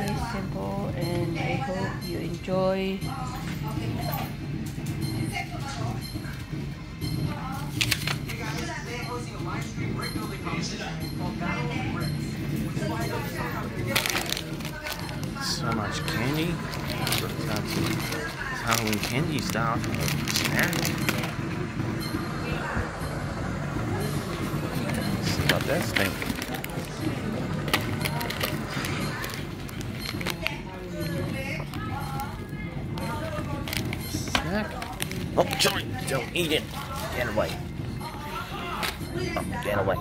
very simple and I hope you enjoy. So much candy. Halloween candy stuff. Snack. What this thing. Oh. Don't eat it. Get away. Oh, get away.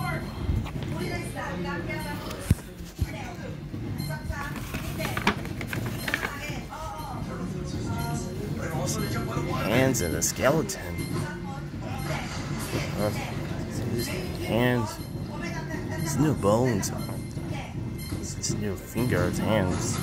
Hands and a skeleton. Uh, hands. It's new bones. It's new fingers, hands.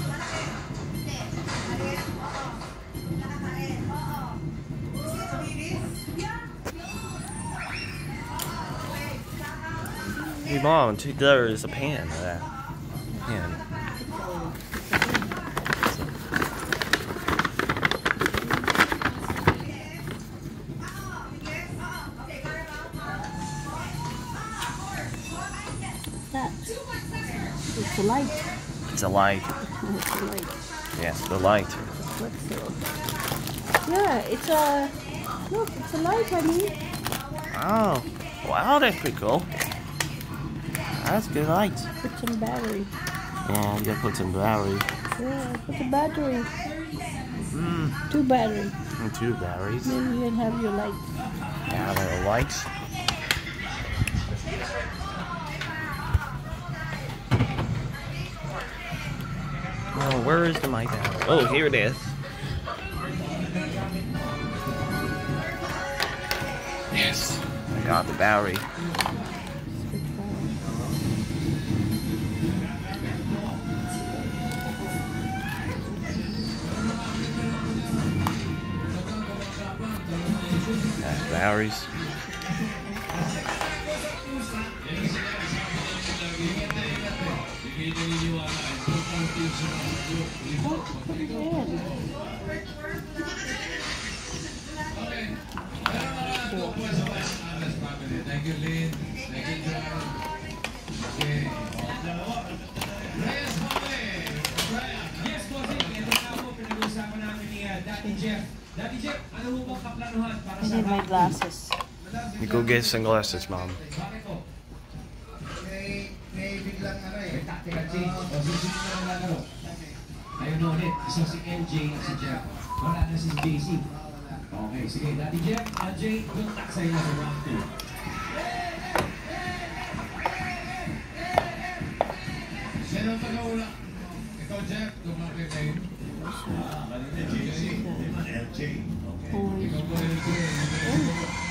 Hey mom, there is a pan. of that. Pan. That. It's a light. It's a light. It's a light. Yes, the light. Yeah, it's a look. It's a light, honey. Oh, wow, that's pretty cool. That's good light. Put some battery. Yeah, you gotta put some battery. Yeah, put the battery. Mm, Two batteries. and two batteries. Then you can have your light. Yeah, little lights. Oh, where is the mic at? Oh, here it is. Yes, I got the battery. Uh, Daddy Jeff. Daddy Jeff, ano po bang kaplanuhan para I need my glasses. You go get sunglasses, mom. Bakit po? May, may biglang ano eh. May tactical change. O, susunod na lang lalaro. Ayun na ulit. So, si MJ at si Jeff. Wala na si JC. Okay, sige. Daddy Jeff, MJ, good luck sa inyo sa round 2. Lumapit